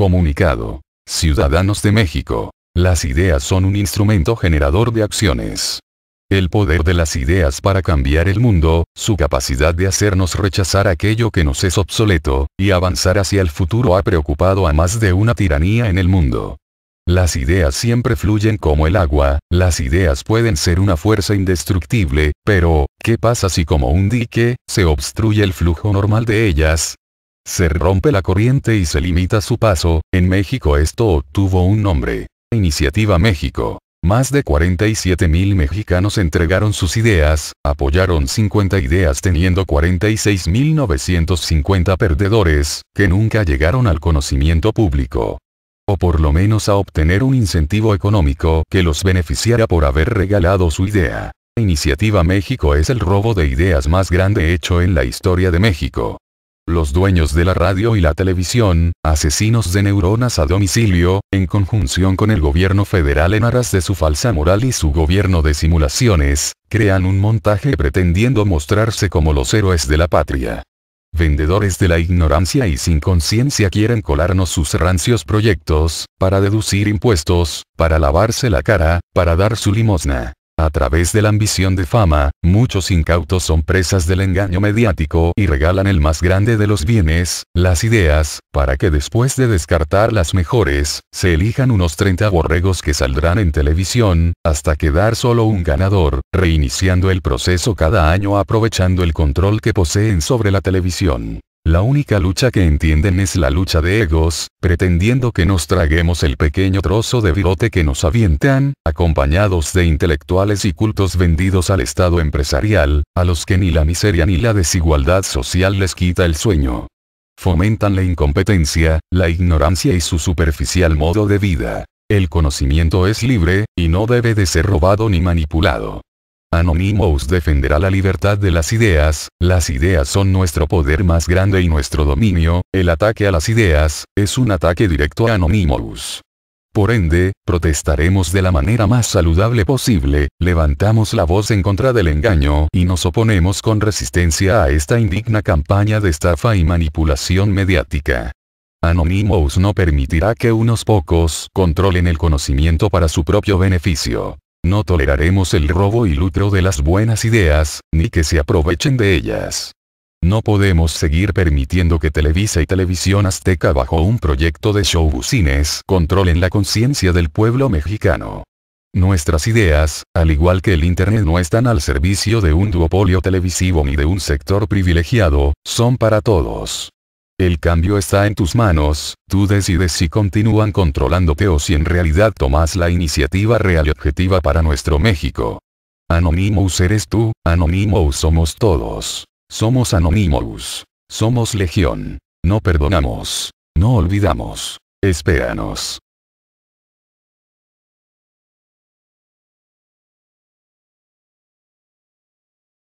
Comunicado. Ciudadanos de México. Las ideas son un instrumento generador de acciones. El poder de las ideas para cambiar el mundo, su capacidad de hacernos rechazar aquello que nos es obsoleto, y avanzar hacia el futuro ha preocupado a más de una tiranía en el mundo. Las ideas siempre fluyen como el agua, las ideas pueden ser una fuerza indestructible, pero, ¿qué pasa si como un dique, se obstruye el flujo normal de ellas? Se rompe la corriente y se limita su paso, en México esto obtuvo un nombre. Iniciativa México. Más de 47 mil mexicanos entregaron sus ideas, apoyaron 50 ideas teniendo 46.950 perdedores, que nunca llegaron al conocimiento público. O por lo menos a obtener un incentivo económico que los beneficiara por haber regalado su idea. Iniciativa México es el robo de ideas más grande hecho en la historia de México. Los dueños de la radio y la televisión, asesinos de neuronas a domicilio, en conjunción con el gobierno federal en aras de su falsa moral y su gobierno de simulaciones, crean un montaje pretendiendo mostrarse como los héroes de la patria. Vendedores de la ignorancia y sin conciencia quieren colarnos sus rancios proyectos, para deducir impuestos, para lavarse la cara, para dar su limosna. A través de la ambición de fama, muchos incautos son presas del engaño mediático y regalan el más grande de los bienes, las ideas, para que después de descartar las mejores, se elijan unos 30 borregos que saldrán en televisión, hasta quedar solo un ganador, reiniciando el proceso cada año aprovechando el control que poseen sobre la televisión. La única lucha que entienden es la lucha de egos, pretendiendo que nos traguemos el pequeño trozo de virote que nos avientan, acompañados de intelectuales y cultos vendidos al Estado empresarial, a los que ni la miseria ni la desigualdad social les quita el sueño. Fomentan la incompetencia, la ignorancia y su superficial modo de vida. El conocimiento es libre, y no debe de ser robado ni manipulado. Anonymous defenderá la libertad de las ideas, las ideas son nuestro poder más grande y nuestro dominio, el ataque a las ideas, es un ataque directo a Anonymous. Por ende, protestaremos de la manera más saludable posible, levantamos la voz en contra del engaño y nos oponemos con resistencia a esta indigna campaña de estafa y manipulación mediática. Anonymous no permitirá que unos pocos controlen el conocimiento para su propio beneficio. No toleraremos el robo y lucro de las buenas ideas, ni que se aprovechen de ellas. No podemos seguir permitiendo que Televisa y Televisión Azteca bajo un proyecto de showbusines controlen la conciencia del pueblo mexicano. Nuestras ideas, al igual que el Internet no están al servicio de un duopolio televisivo ni de un sector privilegiado, son para todos. El cambio está en tus manos, tú decides si continúan controlándote o si en realidad tomas la iniciativa real y objetiva para nuestro México. Anonymous eres tú, Anonymous somos todos. Somos Anonymous. Somos Legión. No perdonamos. No olvidamos. Espéranos.